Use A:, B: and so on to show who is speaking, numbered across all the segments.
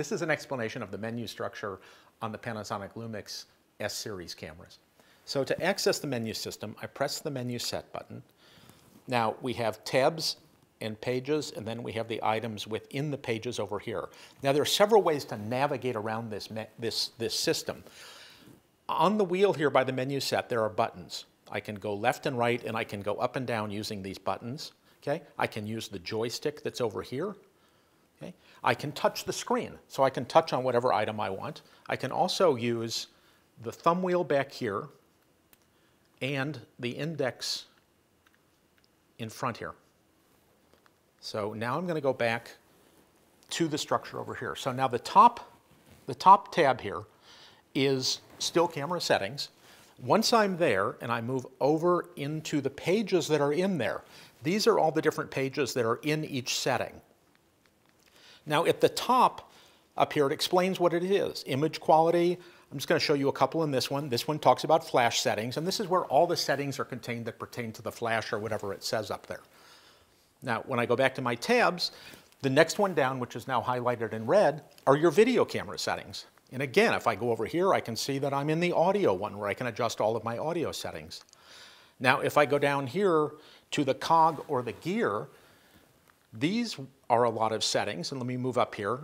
A: This is an explanation of the menu structure on the Panasonic Lumix S-Series cameras. So to access the menu system, I press the menu set button. Now we have tabs and pages, and then we have the items within the pages over here. Now there are several ways to navigate around this, this, this system. On the wheel here by the menu set, there are buttons. I can go left and right, and I can go up and down using these buttons. Okay? I can use the joystick that's over here. Okay? I can touch the screen, so I can touch on whatever item I want. I can also use the thumb wheel back here and the index in front here. So now I'm going to go back to the structure over here. So now the top, the top tab here is still camera settings. Once I'm there and I move over into the pages that are in there, these are all the different pages that are in each setting. Now at the top up here, it explains what it is. Image quality, I'm just going to show you a couple in this one. This one talks about flash settings, and this is where all the settings are contained that pertain to the flash or whatever it says up there. Now, when I go back to my tabs, the next one down, which is now highlighted in red, are your video camera settings. And again, if I go over here, I can see that I'm in the audio one where I can adjust all of my audio settings. Now, if I go down here to the cog or the gear, these are a lot of settings. And let me move up here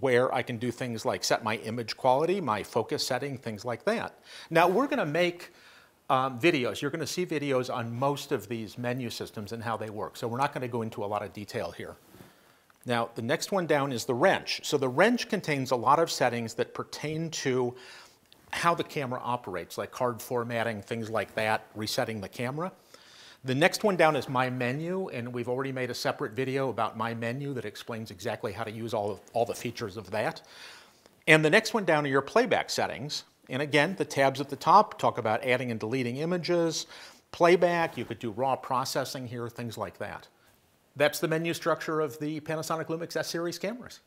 A: where I can do things like set my image quality, my focus setting, things like that. Now, we're going to make um, videos. You're going to see videos on most of these menu systems and how they work. So we're not going to go into a lot of detail here. Now, the next one down is the wrench. So the wrench contains a lot of settings that pertain to how the camera operates, like card formatting, things like that, resetting the camera. The next one down is My Menu, and we've already made a separate video about My Menu that explains exactly how to use all, of, all the features of that. And the next one down are your playback settings. And again, the tabs at the top talk about adding and deleting images, playback, you could do raw processing here, things like that. That's the menu structure of the Panasonic Lumix S-Series cameras.